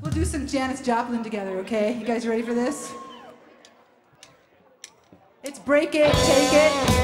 We'll do some Janis Joplin together, okay? You guys ready for this? It's break it, take it.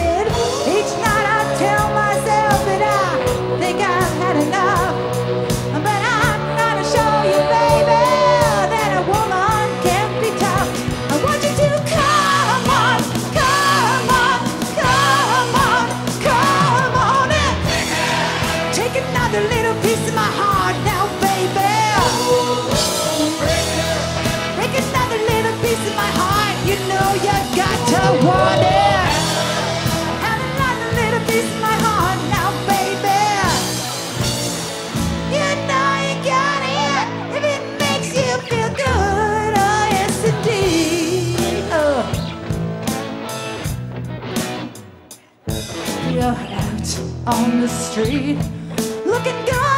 on the street looking good.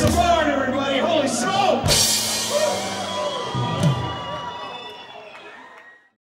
It's a